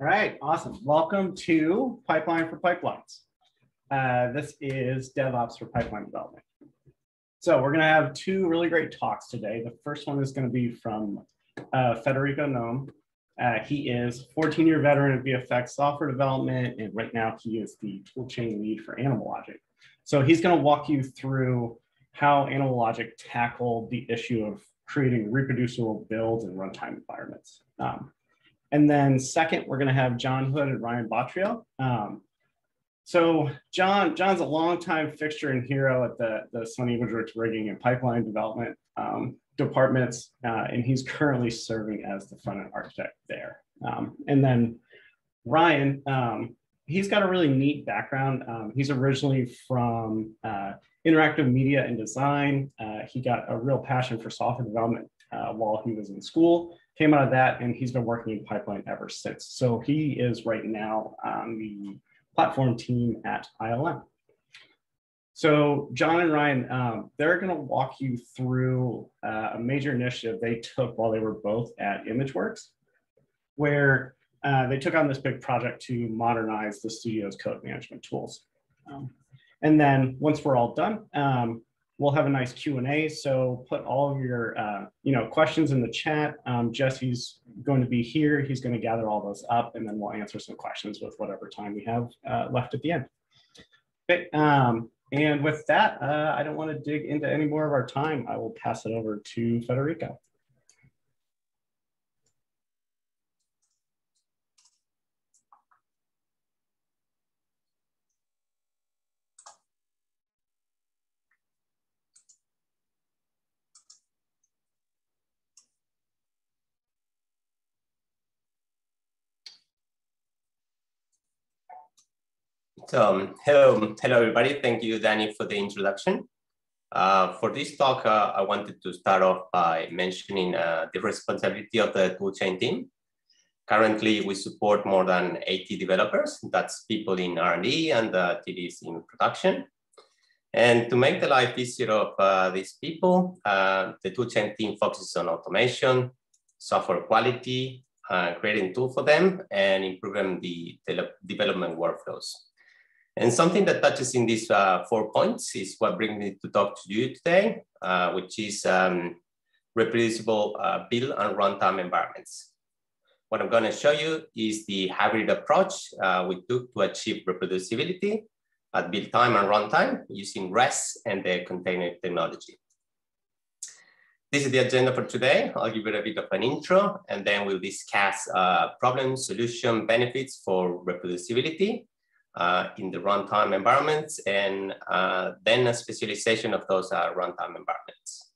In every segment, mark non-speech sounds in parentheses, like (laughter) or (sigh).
All right, awesome. Welcome to Pipeline for Pipelines. Uh, this is DevOps for pipeline development. So we're going to have two really great talks today. The first one is going to be from uh, Federico Naum. Uh, he is 14-year veteran of VFX software development, and right now he is the toolchain lead for Animal Logic. So he's going to walk you through how Animal Logic tackled the issue of creating reproducible builds and runtime environments. Um, and then second, we're going to have John Hood and Ryan Bottriell. Um, so John, John's a longtime fixture and hero at the, the Sony Image rigging and pipeline development um, departments, uh, and he's currently serving as the front end architect there. Um, and then Ryan, um, he's got a really neat background. Um, he's originally from uh, interactive media and design. Uh, he got a real passion for software development uh, while he was in school, came out of that, and he's been working in pipeline ever since. So he is right now on the platform team at ILM. So John and Ryan, um, they're going to walk you through uh, a major initiative they took while they were both at ImageWorks, where uh, they took on this big project to modernize the studio's code management tools. Um, and then once we're all done, um, we'll have a nice Q&A. So put all of your uh, you know, questions in the chat. Um, Jesse's going to be here. He's going to gather all those up and then we'll answer some questions with whatever time we have uh, left at the end. Okay, um, and with that, uh, I don't want to dig into any more of our time. I will pass it over to Federico. Um, hello, hello everybody. Thank you, Danny, for the introduction. Uh, for this talk, uh, I wanted to start off by mentioning uh, the responsibility of the toolchain team. Currently, we support more than 80 developers. That's people in R&D and uh, TDs in production. And to make the life easier of uh, these people, uh, the toolchain team focuses on automation, software quality, uh, creating tool for them, and improving the, the development workflows. And something that touches in these uh, four points is what brings me to talk to you today, uh, which is um, reproducible uh, build and runtime environments. What I'm gonna show you is the hybrid approach uh, we took to achieve reproducibility at build time and runtime using Rez and the container technology. This is the agenda for today. I'll give you a bit of an intro and then we'll discuss uh, problem, solution, benefits for reproducibility uh, in the runtime environments and uh, then a specialization of those uh, runtime environments.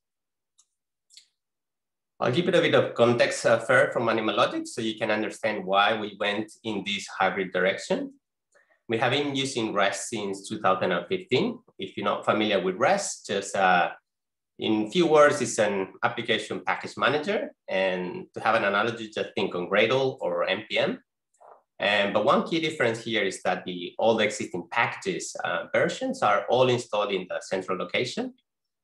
I'll give it a bit of context uh, first from Animal Logic so you can understand why we went in this hybrid direction. We have been using Rez since 2015. If you're not familiar with Rez, just uh, in few words, it's an application package manager. And to have an analogy, just think on Gradle or NPM. And, but one key difference here is that the all the existing packages uh, versions are all installed in the central location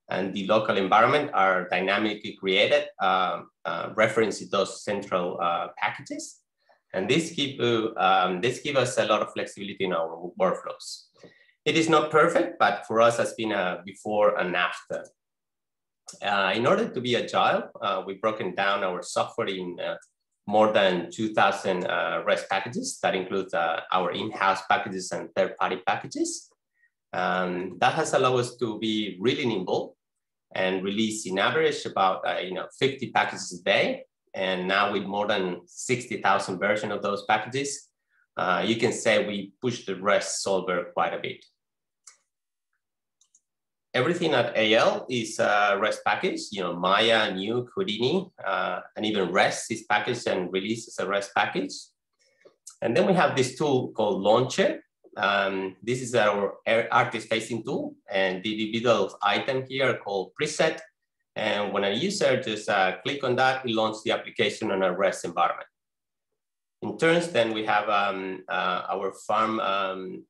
and the local environment are dynamically created um, uh, referencing those central uh, packages. And this give, um, this give us a lot of flexibility in our workflows. It is not perfect, but for us has been a before and after. Uh, in order to be agile, uh, we've broken down our software in uh, more than 2,000 uh, Rez packages. That includes uh, our in-house packages and third-party packages. Um, that has allowed us to be really nimble and release in average about uh, you know 50 packages a day. And now with more than 60,000 versions of those packages, uh, you can say we push the Rez solver quite a bit everything at AL is a Rez package. You know, Maya, Nuke, Houdini, uh, and even Rez is packaged and released as a Rez package. And then we have this tool called Launcher. Um, this is our artist facing tool and the individual item here called preset. And when a user just uh, click on that, it launches the application on a Rez environment. In turns, then we have um, uh, our farm um,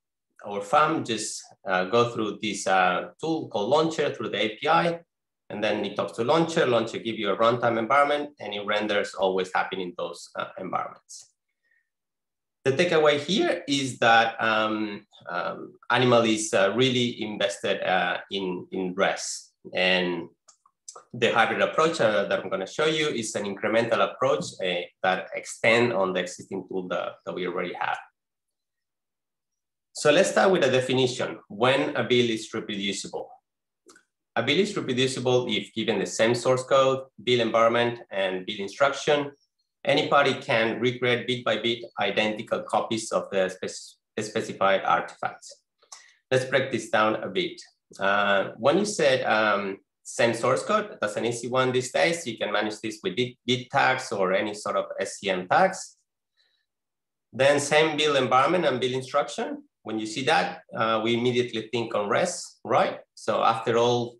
our farm just uh, go through this uh, tool called Launcher through the API, and then it talks to Launcher. Launcher give you a runtime environment, and it renders always happening in those uh, environments. The takeaway here is that um, um, Animal is uh, really invested uh, in, in Rez. And the hybrid approach uh, that I'm going to show you is an incremental approach that extend on the existing tool that, that we already have. So let's start with a definition. When a build is reproducible. A build is reproducible if given the same source code, build environment, and build instruction, any party can recreate bit by bit identical copies of the spec specified artifacts. Let's break this down a bit. Uh, when you said um, same source code, that's an easy one these days. You can manage this with git tags or any sort of SCM tags. Then same build environment and build instruction. When you see that, uh, we immediately think on Rez, right? So after all,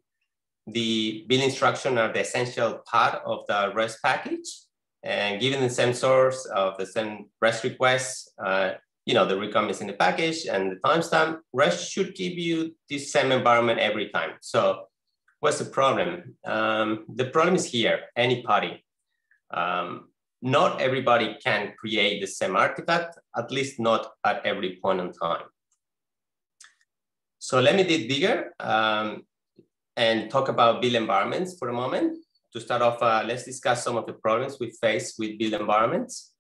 the build instruction are the essential part of the Rez package. And given the same source of the same Rez request, uh, you know, the is in the package and the timestamp, Rez should give you the same environment every time. So what's the problem? Um, the problem is here, any party. Um, not everybody can create the same artifact, at least not at every point in time. So let me dig bigger um, and talk about build environments for a moment. To start off, uh, let's discuss some of the problems we face with build environments.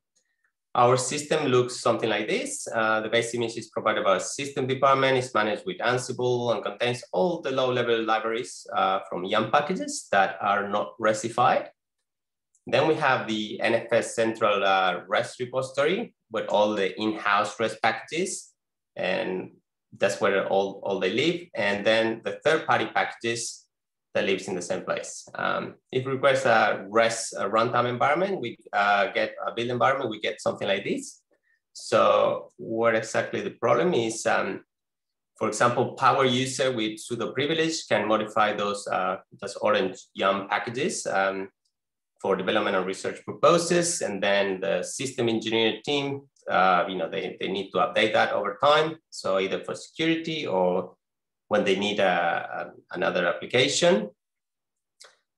Our system looks something like this. Uh, the base image is provided by a system department. It's managed with Ansible and contains all the low-level libraries uh, from YAML packages that are not RESTified. Then we have the NFS central uh, Rez repository with all the in-house Rez packages. And that's where all, all they live. And then the third party packages that lives in the same place. Um, if we request a Rez a runtime environment, we uh, get a build environment, we get something like this. So what exactly the problem is, um, for example, power user with sudo privilege can modify those, uh, those orange YAML packages um, for development and research purposes. And then the system engineer team uh, you know, they, they need to update that over time. So either for security or when they need a, a, another application.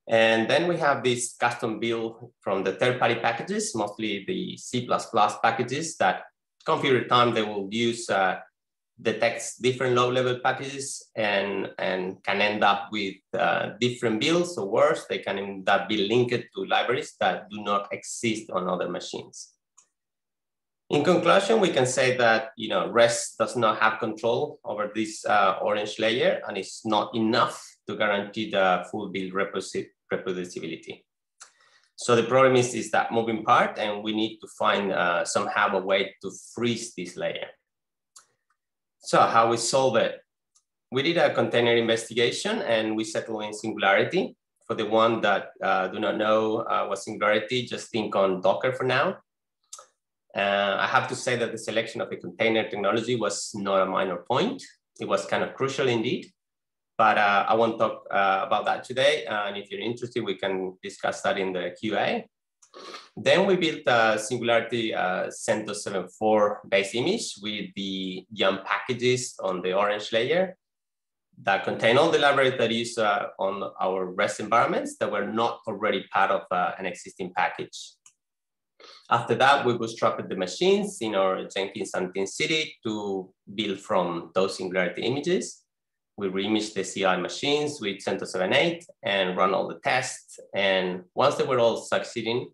And then we have this custom build from the third-party packages, mostly the C++ packages that configure time they will use uh, detects different low-level packages and, and can end up with uh, different builds or worse, they can end up be linked to libraries that do not exist on other machines. In conclusion, we can say that you know Rez does not have control over this uh, orange layer and it's not enough to guarantee the full build reproducibility. So the problem is, is that moving part and we need to find uh, somehow a way to freeze this layer. So how we solve it? We did a container investigation and we settled in Singularity. For the one that uh, do not know uh, what Singularity, just think on Docker for now. Uh, I have to say that the selection of the container technology was not a minor point. It was kind of crucial indeed, but uh, I won't talk uh, about that today. and if you're interested, we can discuss that in the QA. Then we built a Singularity uh, CentOS 7.4 base image with the YAML packages on the orange layer that contain all the libraries that is uh, on our Rez environments that were not already part of uh, an existing package. After that, we bootstrapped the machines in our Jenkins and TeamCity to build from those Singularity images. We reimaged the CI machines with CentOS 7.8 and run all the tests. And once they were all succeeding,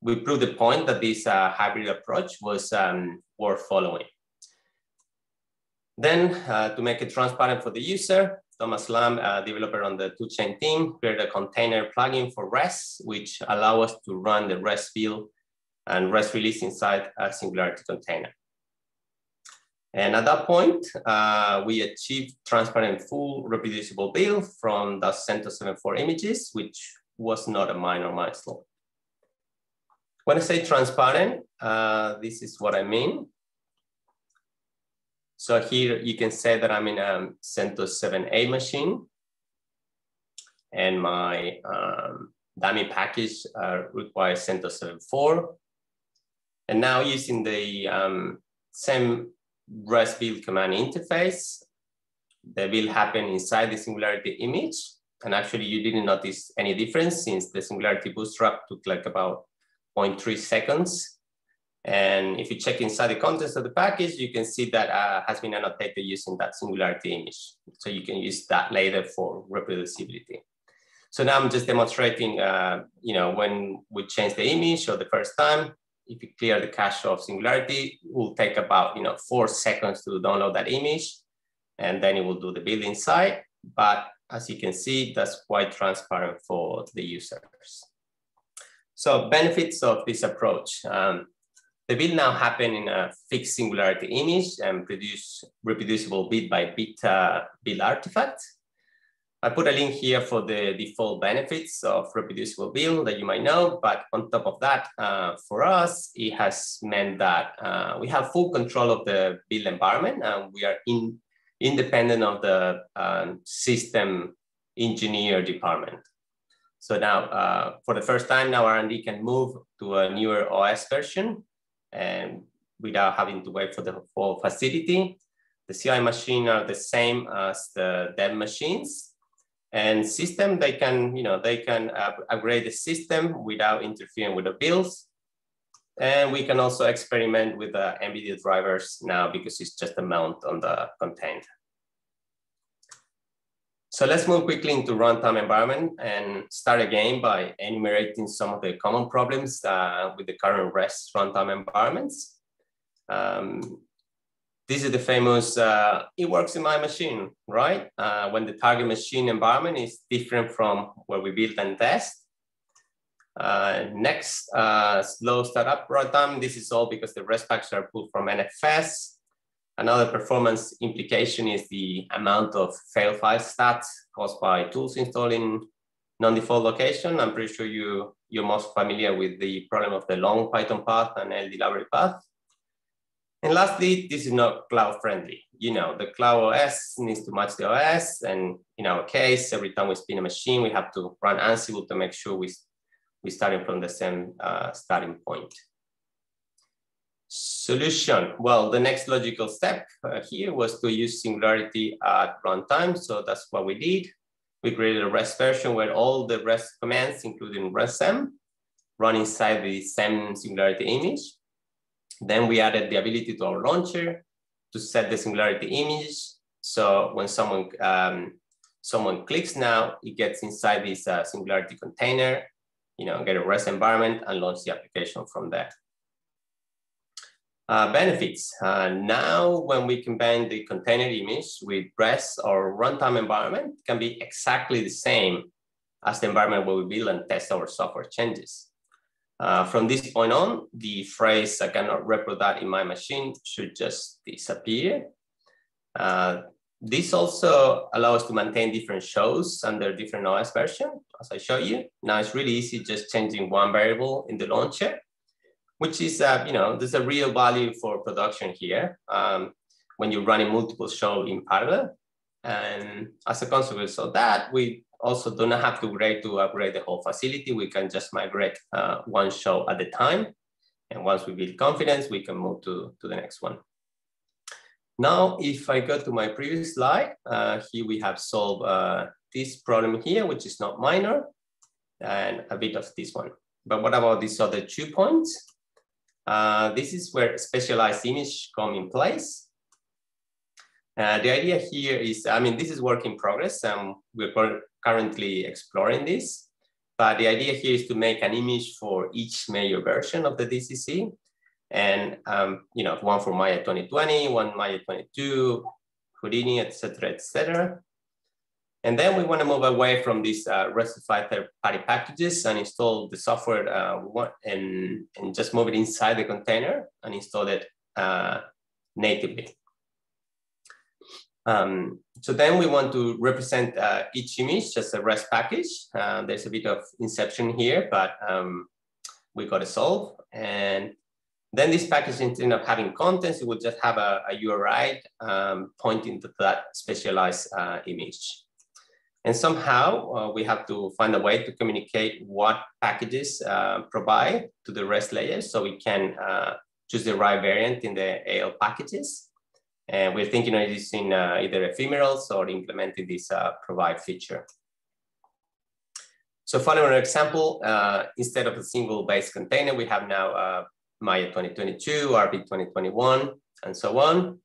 we proved the point that this uh, hybrid approach was um, worth following. Then uh, to make it transparent for the user, Thomas Lamb, a developer on the toolchain team, created a container plugin for Rez, which allow us to run the Rez build and rez release inside a Singularity container. And at that point, uh, we achieved transparent full reproducible build from the CentOS 7.4 images, which was not a minor milestone. When I say transparent, uh, this is what I mean. So here you can say that I'm in a CentOS 7a machine and my um, dummy package uh, requires CentOS 7.4 and now using the um, same Rez build command interface, the build happened inside the Singularity image. And actually you didn't notice any difference since the Singularity bootstrap took like about 0.3 seconds. And if you check inside the contents of the package, you can see that uh, has been annotated using that singularity image. So you can use that later for reproducibility. So now I'm just demonstrating, uh, you know, when we change the image or the first time, if you clear the cache of Singularity, it will take about, you know, four seconds to download that image, and then it will do the build inside. But as you can see, that's quite transparent for the users. So benefits of this approach. Um, the build now happen in a fixed singularity image and produce reproducible bit by bit uh, build artifact. I put a link here for the default benefits of reproducible build that you might know, but on top of that, uh, for us, it has meant that uh, we have full control of the build environment and we are in, independent of the um, system engineer department. So now, uh, for the first time, now R&D can move to a newer OS version and without having to wait for the whole facility. The CI machine are the same as the dev machines. And system, they can, you know, they can upgrade the system without interfering with the builds. And we can also experiment with the NVIDIA drivers now because it's just a mount on the content. So let's move quickly into runtime environment and start again by enumerating some of the common problems uh, with the current Rez runtime environments. Um, this is the famous, uh, it works in my machine, right? Uh, when the target machine environment is different from where we build and test. Uh, next, uh, slow startup runtime. This is all because the Rez packs are pulled from NFS. Another performance implication is the amount of fail file stats caused by tools installing non-default location. I'm pretty sure you, you're most familiar with the problem of the long Python path and LD library path. And lastly, this is not cloud friendly. You know, the cloud OS needs to match the OS. And in our case, every time we spin a machine, we have to run Ansible to make sure we, we're starting from the same uh, starting point. Solution. Well, the next logical step uh, here was to use Singularity at runtime. So that's what we did. We created a Rez version where all the Rez commands, including RESTSEM, run inside the same Singularity image. Then we added the ability to our launcher to set the Singularity image. So when someone um, someone clicks now, it gets inside this uh, Singularity container, you know, get a Rez environment and launch the application from there. Uh, benefits. Uh, now, when we combine the container image with Rez or runtime environment, can be exactly the same as the environment where we build and test our software changes. Uh, from this point on, the phrase I cannot repro that in my machine should just disappear. Uh, this also allows us to maintain different shows under different OS version, as I show you. Now it's really easy just changing one variable in the launcher which is, uh, you know, there's a real value for production here um, when you're running multiple shows in parallel. And as a consequence of that, we also do not have to upgrade to upgrade the whole facility. We can just migrate uh, one show at a time. And once we build confidence, we can move to, to the next one. Now, if I go to my previous slide, uh, here we have solved uh, this problem here, which is not minor, and a bit of this one. But what about these other two points? Uh, this is where specialized image come in place. Uh, the idea here is, I mean, this is work in progress and we're currently exploring this. But the idea here is to make an image for each major version of the DCC. And, um, you know, one for Maya 2020, one Maya 22, Houdini, et cetera, et cetera. And then we want to move away from these uh, RESTify third-party packages and install the software uh, and, and just move it inside the container and install it uh, natively. Um, so then we want to represent uh, each image as a Rez package. Uh, there's a bit of inception here, but um, we got to solve. And then this package, instead of having contents, it will just have a, a URI um, pointing to that specialized uh, image. And somehow uh, we have to find a way to communicate what packages uh, provide to the Rez layer so we can uh, choose the right variant in the AL packages. And we're thinking of using uh, either ephemerals or implementing this uh, provide feature. So following an example, uh, instead of a single base container, we have now Maya 2022, RB 2021, and so on.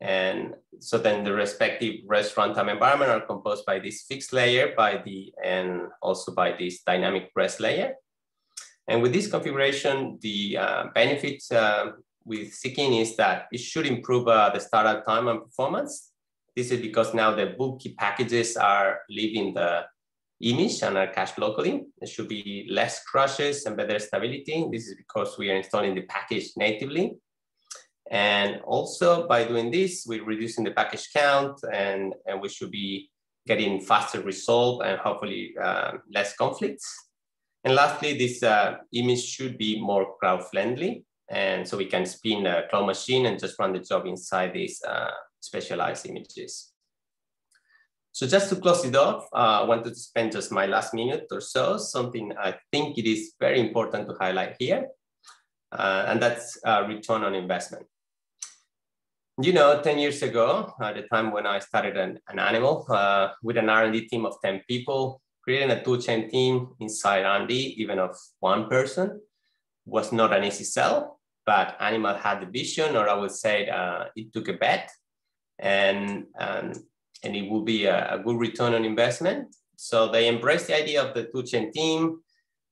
And so then the respective Rez runtime environment are composed by this fixed layer by the, and also by this dynamic Rez layer. And with this configuration, the uh, benefits uh, with Seeking is that it should improve uh, the startup time and performance. This is because now the bulky packages are leaving the image and are cached locally. There should be less crashes and better stability. This is because we are installing the package natively. And also by doing this, we're reducing the package count and, and we should be getting faster result and hopefully uh, less conflicts. And lastly, this uh, image should be more cloud friendly. And so we can spin a cloud machine and just run the job inside these uh, specialized images. So just to close it off, uh, I wanted to spend just my last minute or so, something I think it is very important to highlight here, uh, and that's uh, return on investment. You know, 10 years ago, at the time when I started an, an animal uh, with an R&D team of 10 people, creating a toolchain team inside R&D, even of one person, was not an easy sell, but Animal had the vision, or I would say uh, it took a bet. And, and and it will be a, a good return on investment. So they embraced the idea of the toolchain team,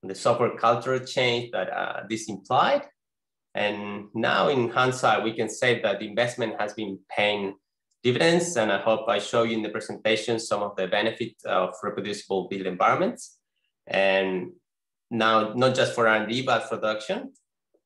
the software culture change that uh, this implied. And now in hindsight, we can say that the investment has been paying dividends. And I hope I show you in the presentation some of the benefits of reproducible build environments. And now, not just for R&D, but production.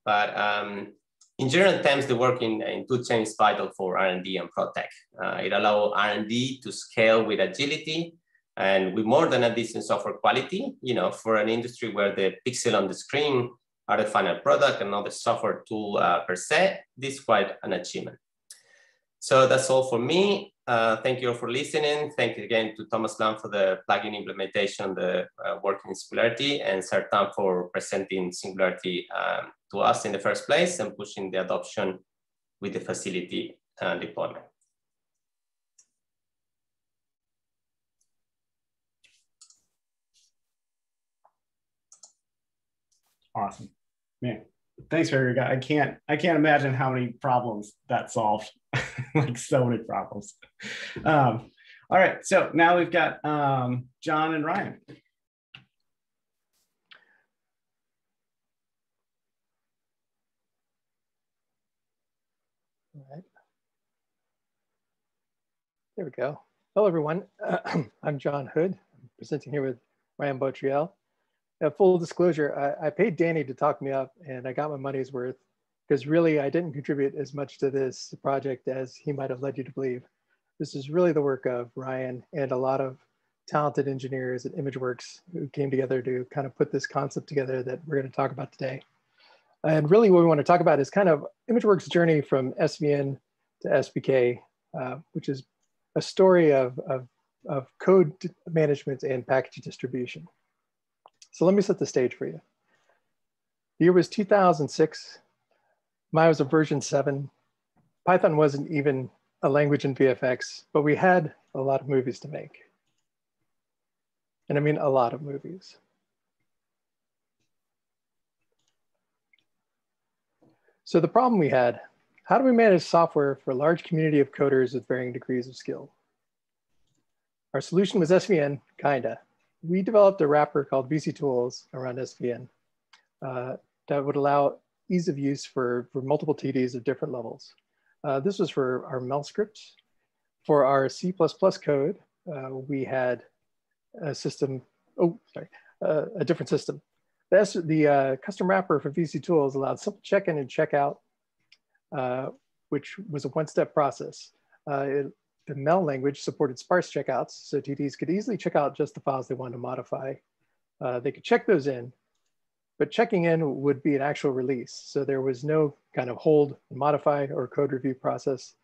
But um, in general terms, the work in, in toolchain is vital for R&D and PropTech. Uh, it allows R&D to scale with agility and with more than a decent software quality, you know, for an industry where the pixel on the screen are the final product and not the software tool uh, per se, this is quite an achievement. So that's all for me. Uh, thank you all for listening. Thank you again to Thomas Lam for the plugin implementation, the uh, working in Singularity, and Sertan for presenting Singularity um, to us in the first place and pushing the adoption with the facility uh, deployment. Awesome, man. Thanks, Rodrigo. I can't I can't imagine how many problems that solved. (laughs) like so many problems. Um, all right, so now we've got um, John and Ryan. All right. There we go. Hello, everyone. Uh, (clears throat) I'm John Hood. I'm presenting here with Ryan Bottriell. Uh, full disclosure, I, I, paid Danny to talk me up and I got my money's worth because really I didn't contribute as much to this project as he might have led you to believe. This is really the work of Ryan and a lot of talented engineers at ImageWorks who came together to kind of put this concept together that we're going to talk about today. And really what we want to talk about is kind of ImageWorks journey from SVN to SPK, uh, which is a story of, of, of code management and package distribution. So let me set the stage for you. The year was 2006. Maya was a version seven. Python wasn't even a language in VFX, but we had a lot of movies to make. And I mean a lot of movies. So the problem we had, how do we manage software for a large community of coders with varying degrees of skill? Our solution was SVN, kinda. We developed a wrapper called VC Tools around SVN uh, that would allow ease of use for, for multiple TDs of different levels. Uh, this was for our MEL scripts. For our C++ code, uh, we had a system, oh, sorry, uh, a different system. The, the uh, custom wrapper for VC tools allowed simple check-in and check-out, uh, which was a one-step process. Uh, it, the MEL language supported sparse checkouts, so TDs could easily check out just the files they wanted to modify. They could check those in, but checking in would be an actual release. So there was no kind of hold, modify, or code review process.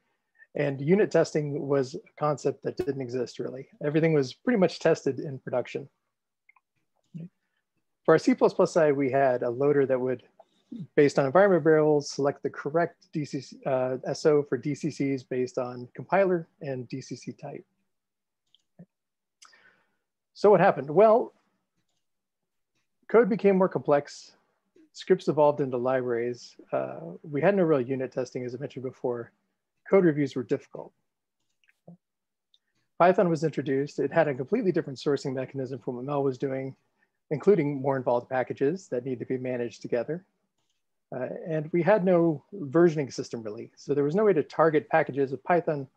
And unit testing was a concept that didn't exist really. Everything was pretty much tested in production. For our C++ side, we had a loader that would, based on environment variables, select the correct DCC, uh, SO for DCCs based on compiler and DCC type. So what happened? Well, code became more complex. scripts evolved into libraries, uh, we had no real unit testing, as I mentioned before. Code reviews were difficult. Python was introduced. It had a completely different sourcing mechanism from what Mel was doing, including more involved packages that need to be managed together. Uh, and we had no versioning system really. So there was no way to target packages of Python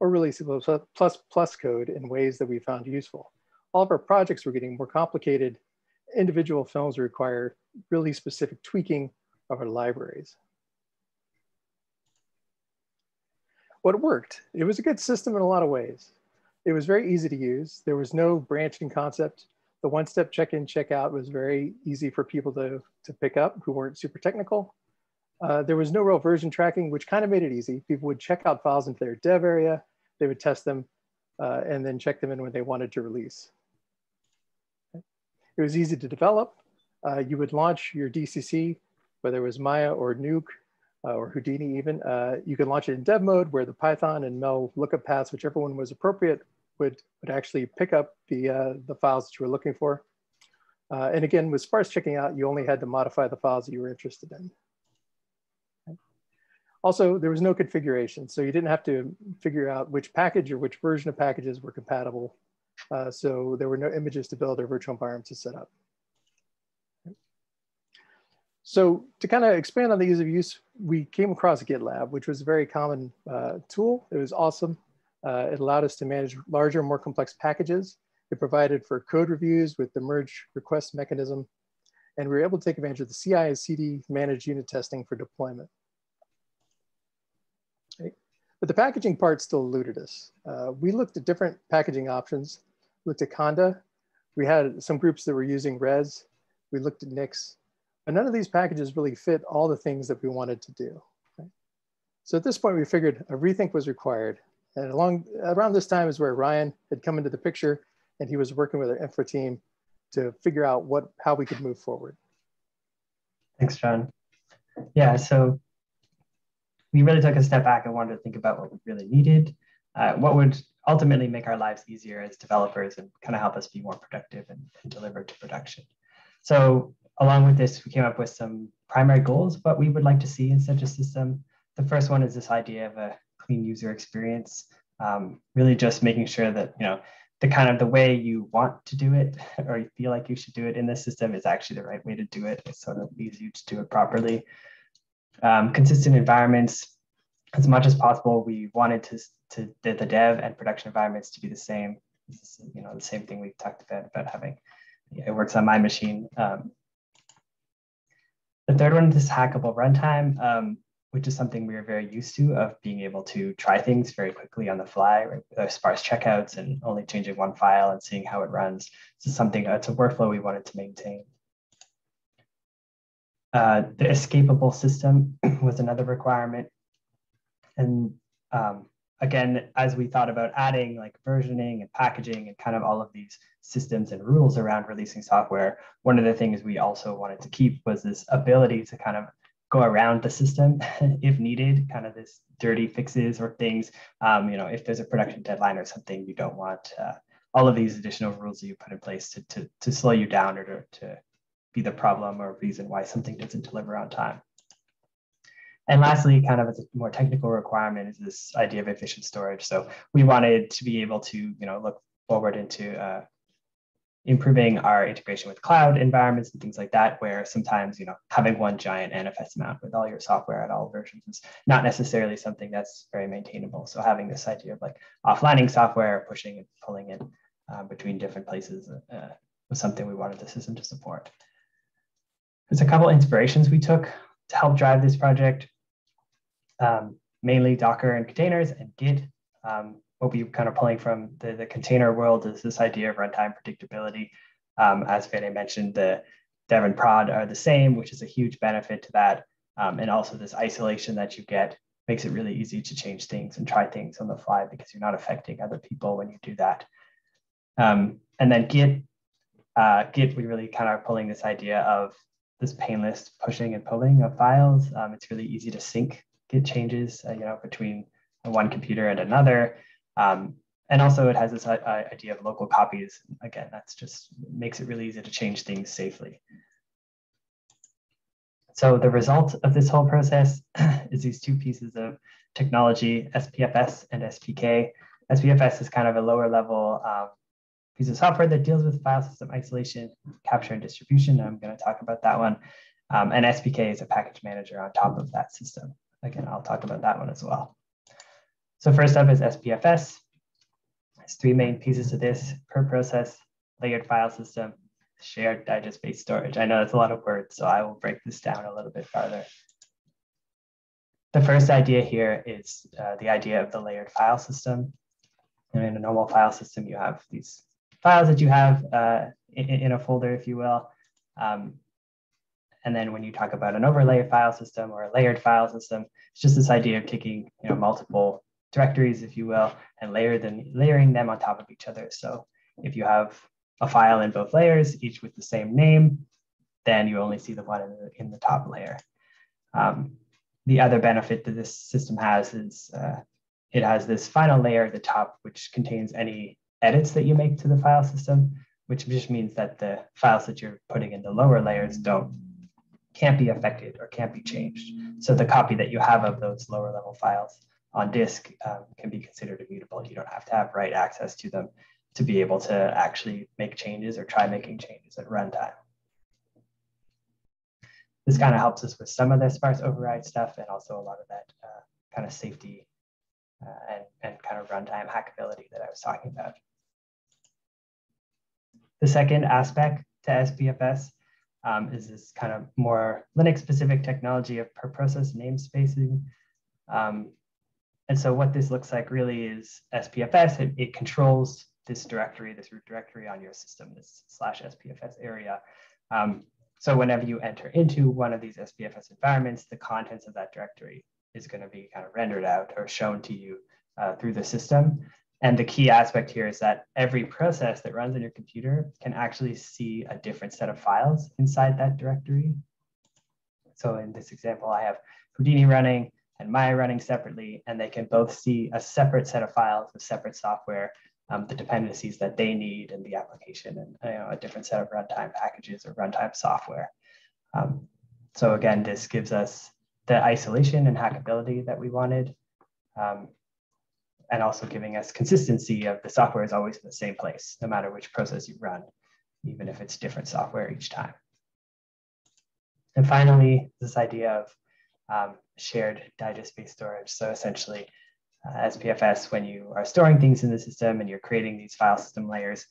or really C++ code in ways that we found useful. All of our projects were getting more complicated. Individual films require really specific tweaking of our libraries. What worked? It was a good system in a lot of ways. It was very easy to use. There was no branching concept. The one-step check-in, check-out was very easy for people to, to pick up who weren't super technical. Uh, there was no real version tracking, which kind of made it easy. People would check out files into their dev area, they would test them, uh, and then check them in when they wanted to release. It was easy to develop. Uh, you would launch your DCC, whether it was Maya or Nuke uh, or Houdini even. Uh, you could launch it in dev mode where the Python and Mel lookup paths, whichever one was appropriate, would, would actually pick up the, uh, the files that you were looking for. Uh, and again, with sparse checking out, you only had to modify the files that you were interested in. Also, there was no configuration, so you didn't have to figure out which package or which version of packages were compatible uh, so there were no images to build or virtual environments to set up. So to kind of expand on the ease of use, we came across GitLab, which was a very common uh, tool. It was awesome. Uh, it allowed us to manage larger, more complex packages. It provided for code reviews with the merge request mechanism. And we were able to take advantage of the CI and CD managed unit testing for deployment. But the packaging part still eluded us. Uh, we looked at different packaging options looked at Conda. We had some groups that were using Rez. We looked at Nix. But none of these packages really fit all the things that we wanted to do. So at this point, we figured a rethink was required. And along around this time is where Ryan had come into the picture and he was working with our infra team to figure out what how we could move forward. Thanks, John. Yeah, so we really took a step back and wanted to think about what we really needed, uh, what would ultimately make our lives easier as developers and kind of help us be more productive and, and deliver to production. So along with this, we came up with some primary goals, what we would like to see in such a system. The first one is this idea of a clean user experience, um, really just making sure that, you know, the kind of the way you want to do it (laughs) or you feel like you should do it in this system is actually the right way to do it. It's sort of you to do it properly. Um, consistent environments, as much as possible, we wanted to to the, the dev and production environments to be the same. Is, you know, the same thing we've talked about about having it works on my machine. Um, the third one is hackable runtime, um, which is something we are very used to of being able to try things very quickly on the fly, right? With sparse checkouts and only changing one file and seeing how it runs. This is something that's a workflow we wanted to maintain. Uh, the escapable system (clears throat) was another requirement. And um, again, as we thought about adding like versioning and packaging and kind of all of these systems and rules around releasing software, one of the things we also wanted to keep was this ability to kind of go around the system (laughs) if needed, kind of this dirty fixes or things. Um, you know, if there's a production deadline or something, you don't want uh, all of these additional rules that you put in place to, to, to slow you down or to, to be the problem or reason why something doesn't deliver on time. And lastly, kind of as a more technical requirement is this idea of efficient storage. So we wanted to be able to, you know, look forward into uh, improving our integration with cloud environments and things like that, where sometimes, you know, having one giant NFS mount with all your software at all versions is not necessarily something that's very maintainable. So having this idea of like offlining software, pushing and pulling it uh, between different places uh, was something we wanted the system to support. There's a couple inspirations we took to help drive this project um, mainly Docker and containers and Git. Um, what we're kind of pulling from the, the container world is this idea of runtime predictability. Um, as Fede mentioned, the dev and prod are the same, which is a huge benefit to that. Um, and also this isolation that you get makes it really easy to change things and try things on the fly because you're not affecting other people when you do that. Um, and then Git, uh, Git, we really kind of are pulling this idea of this painless pushing and pulling of files. Um, it's really easy to sync Git changes, uh, you know, between one computer and another. Um, and also it has this uh, idea of local copies. Again, that's just makes it really easy to change things safely. So the result of this whole process (clears throat) is these two pieces of technology, SPFS and SPK. SPFS is kind of a lower level um, piece of software that deals with file system isolation, capture and distribution. I'm going to talk about that one. Um, and SPK is a package manager on top of that system. Again, I'll talk about that one as well. So first up is SPFS. There's three main pieces to this per process, layered file system, shared digest-based storage. I know that's a lot of words, so I will break this down a little bit farther. The first idea here is uh, the idea of the layered file system. And in a normal file system, you have these files that you have uh, in, in, a folder, if you will. Um, and then when you talk about an overlay file system or a layered file system, it's just this idea of taking you know, multiple directories, if you will, and layer them, layering them on top of each other. So if you have a file in both layers, each with the same name, then you only see the one in the, in the top layer. Um, the other benefit that this system has is uh, it has this final layer at the top, which contains any edits that you make to the file system, which just means that the files that you're putting in the lower layers don't can't be affected or can't be changed. So the copy that you have of those lower level files on disk um, can be considered immutable. You don't have to have write access to them to be able to actually make changes or try making changes at runtime. This kind of helps us with some of the sparse override stuff and also a lot of that uh, kind of safety uh, and, and kind of runtime hackability that I was talking about. The second aspect to SPFS um, is this kind of more Linux specific technology of per process namespacing. Um, and so what this looks like really is SPFS, it, it, controls this directory, this root directory on your system, this slash SPFS area. Um, so whenever you enter into one of these SPFS environments, the contents of that directory is going to be kind of rendered out or shown to you uh, through the system. And the key aspect here is that every process that runs on your computer can actually see a different set of files inside that directory. So in this example, I have Houdini running and Maya running separately, and they can both see a separate set of files with separate software, um, the dependencies that they need in the application, and you know, a different set of runtime packages or runtime software. Um, so again, this gives us the isolation and hackability that we wanted. Um, and also giving us consistency of the software is always in the same place, no matter which process you run, even if it's different software each time. And finally, this idea of um, shared digest-based storage. So essentially, uh, SPFS, when you are storing things in the system and you're creating these file system layers,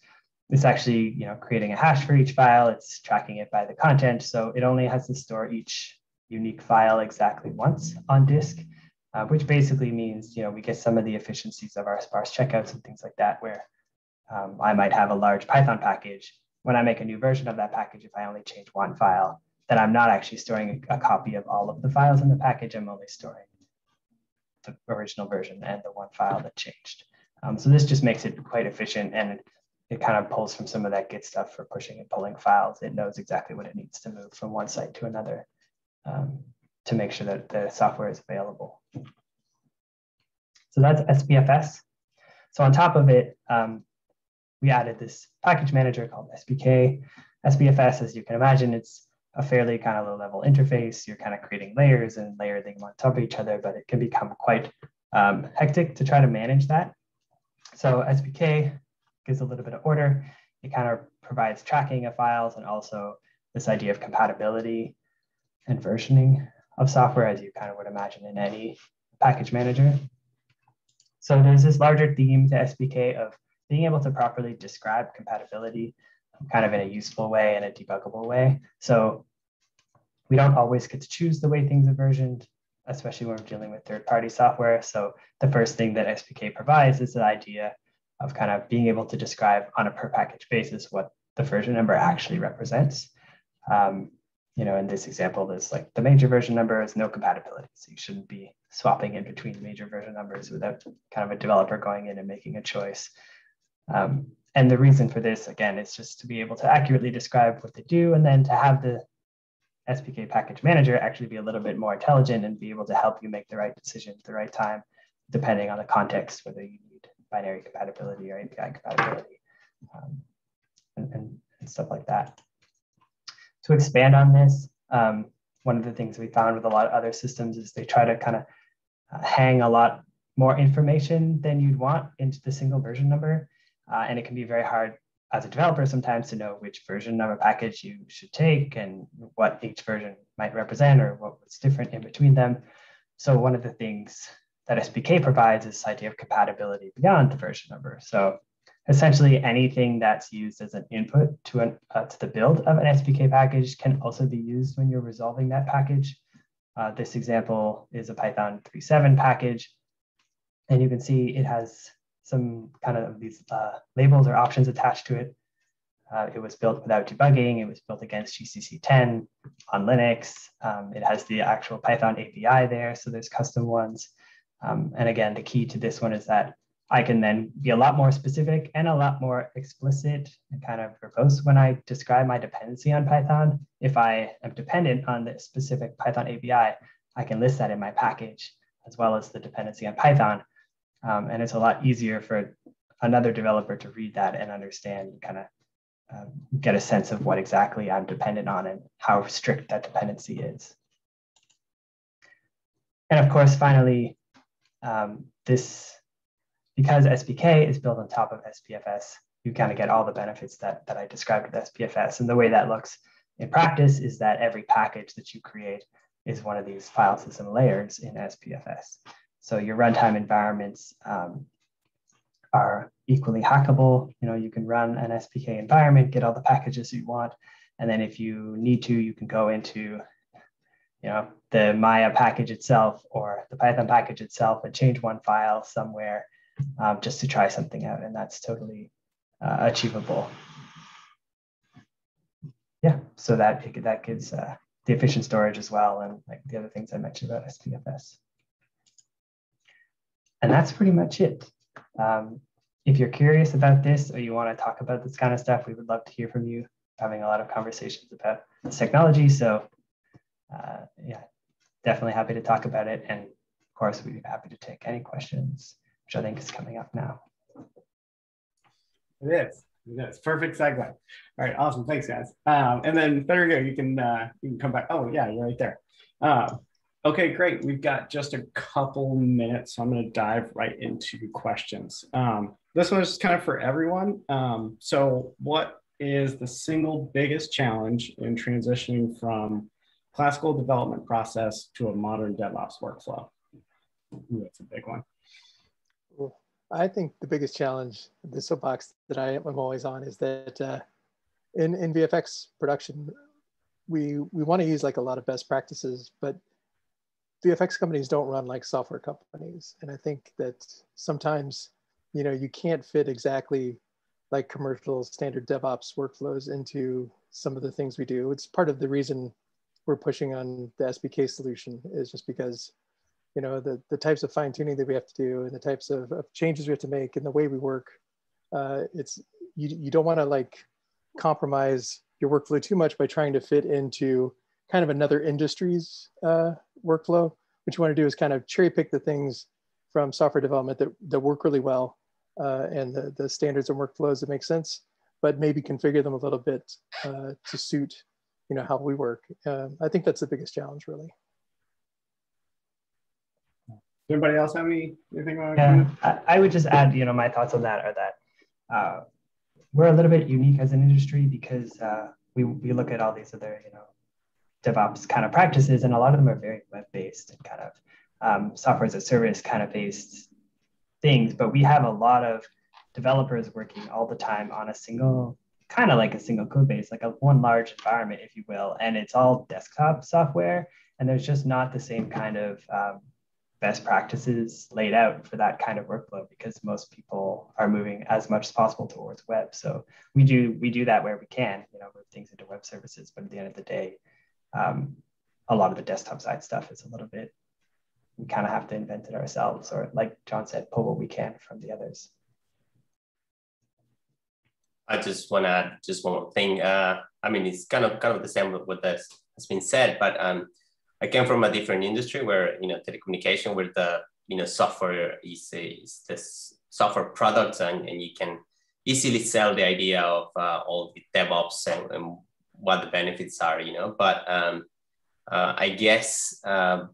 it's actually you know creating a hash for each file. It's tracking it by the content, so it only has to store each unique file exactly once on disk uh, which basically means you know we get some of the efficiencies of our sparse checkouts and things like that, where um, I might have a large Python package. When I make a new version of that package, if I only change one file, then I'm not actually storing a, copy of all of the files in the package. I'm only storing the original version and the one file that changed. Um, so this just makes it quite efficient and it kind of pulls from some of that Git stuff for pushing and pulling files. It knows exactly what it needs to move from one site to another. Um, to make sure that the software is available. So that's SPFS. So on top of it, um, we added this package manager called SPK. SPFS, as you can imagine, it's a fairly kind of low level interface. You're kind of creating layers and layering them on top of each other, but it can become quite um, hectic to try to manage that. So SPK gives a little bit of order. It kind of provides tracking of files and also this idea of compatibility and versioning of software as you kind of would imagine in any package manager. So there's this larger theme to SPK of being able to properly describe compatibility kind of in a useful way and a debuggable way. So we don't always get to choose the way things are versioned, especially when we're dealing with third-party software. So the first thing that SPK provides is the idea of kind of being able to describe on a per package basis what the version number actually represents. Um, you know, in this example, there's like the major version number is no compatibility. So you shouldn't be swapping in between major version numbers without kind of a developer going in and making a choice. Um, and the reason for this, again, is just to be able to accurately describe what they do and then to have the SPK package manager actually be a little bit more intelligent and be able to help you make the right decision at the right time, depending on the context, whether you need binary compatibility or API compatibility um, and, and, and stuff like that to expand on this, um, one of the things we found with a lot of other systems is they try to kind of uh, hang a lot more information than you'd want into the single version number. Uh, and it can be very hard as a developer sometimes to know which version of a package you should take and what each version might represent or what's different in between them. So one of the things that SPK provides is this idea of compatibility beyond the version number. So essentially anything that's used as an input to, an, uh, to the build of an SPK package can also be used when you're resolving that package. Uh, this example is a Python 3.7 package. And you can see it has some kind of these uh, labels or options attached to it. Uh, it was built without debugging. It was built against GCC 10 on Linux. Um, it has the actual Python API there, so there's custom ones. Um, and again, the key to this one is that I can then be a lot more specific and a lot more explicit and kind of verbose when I describe my dependency on Python. If I am dependent on the specific Python API, I can list that in my package as well as the dependency on Python. Um, and it's a lot easier for another developer to read that and understand, kind of um, get a sense of what exactly I'm dependent on and how strict that dependency is. And of course, finally, um, this, because SPK is built on top of SPFS, you kind of get all the benefits that, that I described with SPFS. And the way that looks in practice is that every package that you create is one of these file system layers in SPFS. So your runtime environments um, are equally hackable. You know, you can run an SPK environment, get all the packages you want, and then if you need to, you can go into, you know, the Maya package itself or the Python package itself and change one file somewhere um, just to try something out, and that's totally uh, achievable. Yeah, so that that gives uh, the efficient storage as well, and like the other things I mentioned about SPFS. And that's pretty much it. Um, if you're curious about this or you want to talk about this kind of stuff, we would love to hear from you. Having a lot of conversations about this technology. So uh, yeah, definitely happy to talk about it. And of course, we'd be happy to take any questions, which I think is coming up now. It is. It is. Perfect segue. All right, awesome. Thanks, guys. Um, and then there you go. You can uh, you can come back. Oh yeah, you're right there. Um, Okay, great. We've got just a couple minutes, so I'm going to dive right into questions. Um, this one is kind of for everyone. Um, so, what is the single biggest challenge in transitioning from classical development process to a modern DevOps workflow? Ooh, that's a big one. I think the biggest challenge, the soapbox that I am always on, is that uh, in in VFX production, we we want to use like a lot of best practices, but VFX companies don't run like software companies. And I think that sometimes, you know, you can't fit exactly like commercial standard DevOps workflows into some of the things we do. It's part of the reason we're pushing on the SPK solution is just because, you know, the, the types of fine tuning that we have to do and the types of, of changes we have to make and the way we work, uh, it's, you, you don't want to like compromise your workflow too much by trying to fit into kind of another industry's uh, workflow. What you want to do is kind of cherry pick the things from software development that, that work really well uh, and the, the standards and workflows that make sense, but maybe configure them a little bit uh, to suit you know, how we work. Um, I think that's the biggest challenge really. Anybody else have any, anything? Yeah, I, I, would just add, you know, my thoughts on that are that uh, we're a little bit unique as an industry because uh, we, we look at all these other, you know, DevOps kind of practices, and a lot of them are very web-based and kind of um, software as a service kind of based things. But we have a lot of developers working all the time on a single, kind of like a single code base, like a one large environment, if you will, and it's all desktop software, and there's just not the same kind of um, best practices laid out for that kind of workflow because most people are moving as much as possible towards web. So we do we do that where we can, you know, move things into web services. But at the end of the day, um, a lot of the desktop side stuff is a little bit, we kind of have to invent it ourselves, or like John said, pull what we can from the others. I just want to add just one more thing. Uh, I mean, it's kind of kind of the same with what has been said, but um, I came from a different industry where you know telecommunication, where the you know software is is this software products, and, and you can easily sell the idea of uh, all the DevOps and, and what the benefits are, you know. But um, uh, I guess, uh,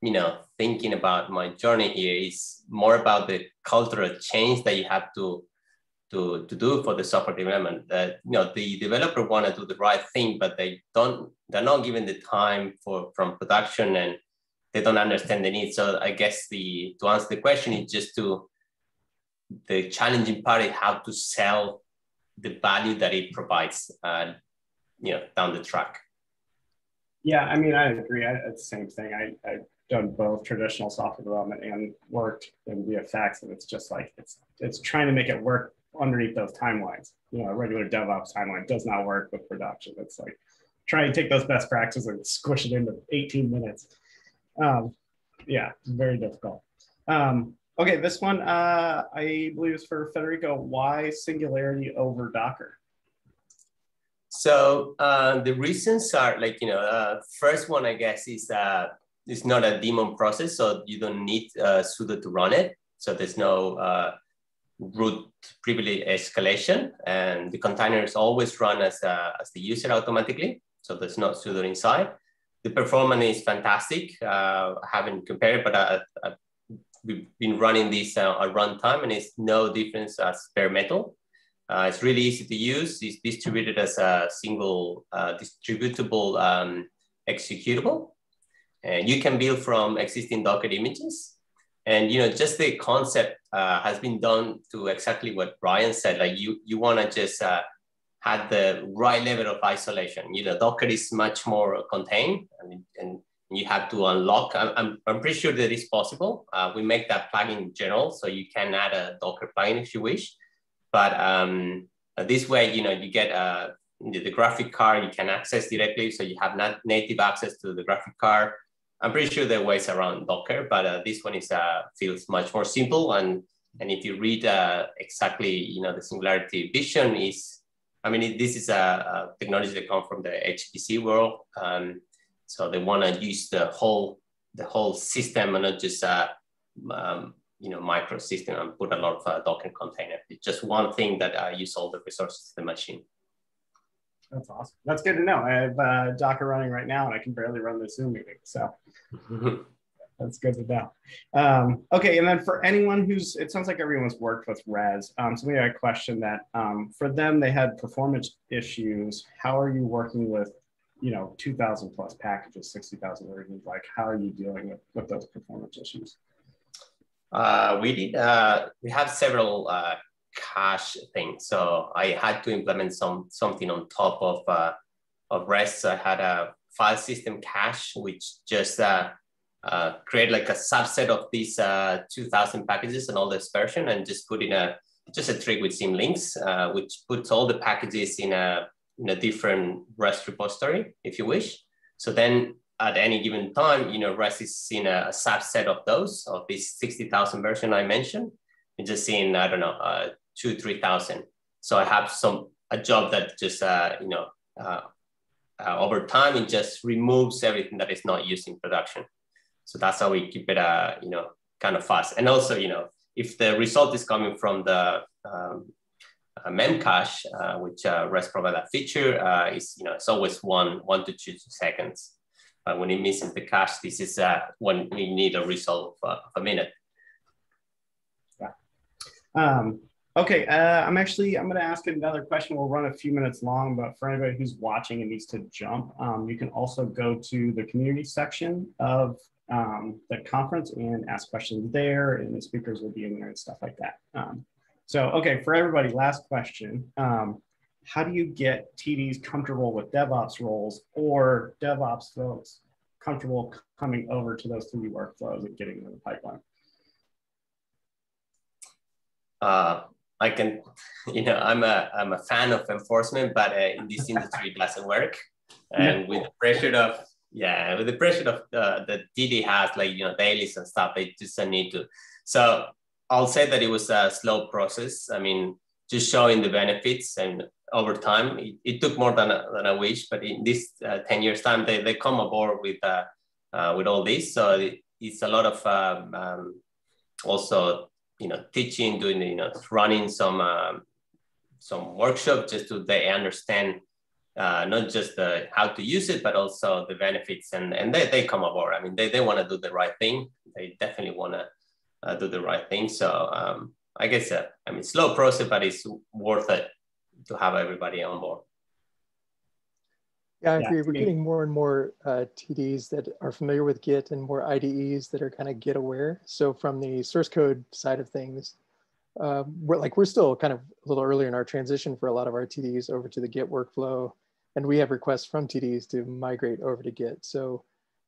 you know, thinking about my journey here is more about the cultural change that you have to to, to do for the software development. That you know, the developer want to do the right thing, but they don't. They're not given the time for from production, and they don't understand the need So I guess the to answer the question is just to the challenging part is how to sell the value that it provides, uh, you know, down the track. Yeah, I mean, I agree. I, it's the same thing. I, I've done both traditional software development and worked in VFX, and it's just like it's it's trying to make it work underneath those timelines. You know, a regular DevOps timeline does not work with production. It's like trying to take those best practices and squish it into 18 minutes. Um, yeah, very difficult. Um, okay, this one uh, I believe is for Federico. Why Singularity over Docker? So uh, the reasons are like you know, uh, first one I guess is uh, it's not a daemon process, so you don't need uh, sudo to run it. So there's no root privilege escalation, and the containers always run as uh, as the user automatically. So there's no sudo inside. The performance is fantastic. Uh, I haven't compared, but I, I, we've been running this uh, at runtime, and it's no difference as bare metal. Uh, it's really easy to use. It's distributed as a single uh, distributable um, executable. And you can build from existing Docker images. And you know, just the concept uh, has been done to exactly what Ryan said. Like you, you want to just uh, have the right level of isolation. You know, Docker is much more contained, and, and you have to unlock. I'm, I'm, pretty sure that is possible. Uh, we make that plugin general, so you can add a Docker plugin if you wish. But um, this way, you know, you get uh, the, the, graphic card you can access directly. So you have not native access to the graphic card. I'm pretty sure there are ways around Docker, but uh, this one is uh, feels much more simple. And and if you read uh, exactly, you know, the Singularity vision is, I mean, it, this is a, a, technology that comes from the HPC world. Um, so they want to use the whole the whole system and not just uh, um, you know, microsystem and put a lot of uh, Docker container. It's just one thing that I use all the resources of the machine. That's awesome. That's good to know. I have uh, Docker running right now and I can barely run the Zoom meeting. So (laughs) that's good to know. Um, okay. And then for anyone who's, it sounds like everyone's worked with Rez. Um, so we had a question that um, for them, they had performance issues. How are you working with, you know, 2000 plus packages, 60,000 versions? Like how are you dealing with, with those performance issues? Uh, we did, uh, we have several uh, cache thing. So I had to implement some something on top of, uh, of Rez. I had a file system cache, which just uh, uh, create like a subset of these uh, 2000 packages and all this version and just put in a, just a trick with symlinks, uh, which puts all the packages in a, in a different Rez repository, if you wish. So then at any given time, you know, Rez is in a, subset of those, of this 60,000 version I mentioned. It's just in, I don't know, uh, two, 3,000. So I have some, a job that just, uh, you know, uh, uh, over time, it just removes everything that is not used in production. So that's how we keep it, uh, you know, kind of fast. And also, you know, if the result is coming from the um, uh, memcache, uh, which uh, Rez provide that feature, is you know it's always one one to two seconds. When it misses the cache, this is when we need a result of, of a minute. Yeah. Um, okay, uh, I'm actually, I'm gonna ask another question. We'll run a few minutes long, but for anybody who's watching and needs to jump, um, you can also go to the community section of um, the conference and ask questions there and the speakers will be in there and stuff like that. Um, so, okay, for everybody, last question. Um, how do you get TDs comfortable with DevOps roles or DevOps folks comfortable coming over to those 3D workflows and getting into the pipeline? Uh, I can, (laughs) you know, I'm a, I'm a fan of enforcement, but uh, in this industry it doesn't work. And with the pressure of, yeah, with the pressure of uh, that TD has, like, you know, dailies and stuff, they just need to. So I'll say that it was a slow process. I mean, just showing the benefits and over time. It, it, took more than a, than a wish, but in this uh, 10 years time, they, they come aboard with, uh, uh, with all this. So it, it's a lot of um, um, also, you know, teaching, doing, you know, running some, um, some workshop just to they understand uh, not just the how to use it, but also the benefits. And, and they, they come aboard. I mean, they, they want to do the right thing. They definitely want to uh, do the right thing. So um, I guess, uh, I mean, slow process, but it's worth it to have everybody on board. Yeah, I agree. We're getting more and more uh, TDs that are familiar with Git and more IDEs that are kind of Git aware. So from the source code side of things, uh, we're like we're still kind of a little earlier in our transition for a lot of our TDs over to the Git workflow, and we have requests from TDs to migrate over to Git. So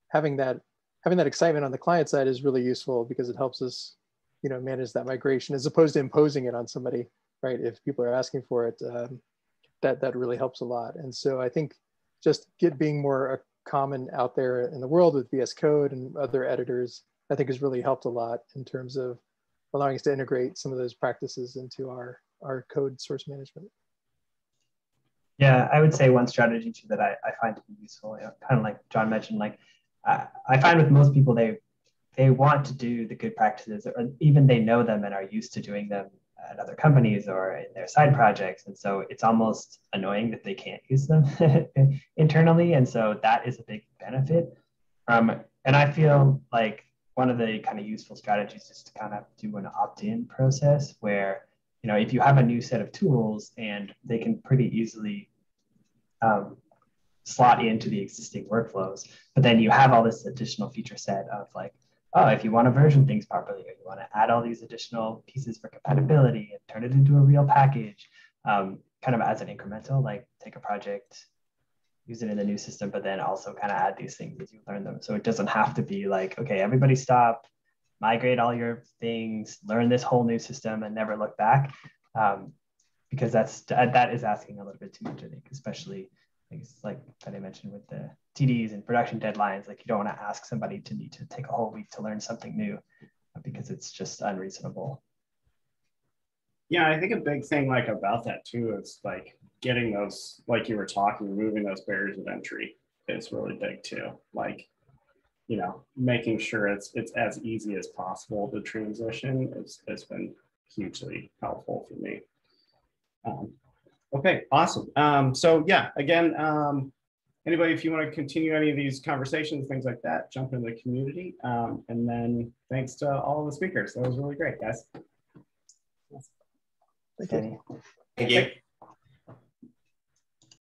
having that having that excitement on the client side is really useful because it helps us, you know, manage that migration as opposed to imposing it on somebody, right? If people are asking for it, um, that that really helps a lot. And so I think just Git being more uh, common out there in the world with VS Code and other editors, I think has really helped a lot in terms of allowing us to integrate some of those practices into our, our code source management. Yeah, I would say one strategy too that I, I find to be useful, you know, kind of like John mentioned, like uh, I find with most people, they they want to do the good practices or even they know them and are used to doing them at other companies or in their side projects. And so it's almost annoying that they can't use them (laughs) internally. And so that is a big benefit. Um, and I feel like one of the kind of useful strategies is to kind of do an opt-in process where, you know, if you have a new set of tools and they can pretty easily um, slot into the existing workflows, but then you have all this additional feature set of like, oh, if you want to version things properly, or you want to add all these additional pieces for compatibility and turn it into a real package, um, kind of as an incremental, like take a project, use it in the new system, but then also kind of add these things as you learn them. So it doesn't have to be like, okay, everybody stop, migrate all your things, learn this whole new system and never look back. Um, because that's that is asking a little bit too much, I think, especially like that I mentioned with the TDs and production deadlines, like you don't want to ask somebody to need to take a whole week to learn something new because it's just unreasonable. Yeah, I think a big thing like about that too is like getting those, like you were talking, removing those barriers of entry is really big too. Like, you know, making sure it's it's as easy as possible to transition has, has been hugely helpful for me. Um, okay, awesome. Um, so yeah, again, um, anybody, if you want to continue any of these conversations, things like that, jump in the community. Um, and then thanks to all the speakers. That was really great, guys. Thank you. Thank you.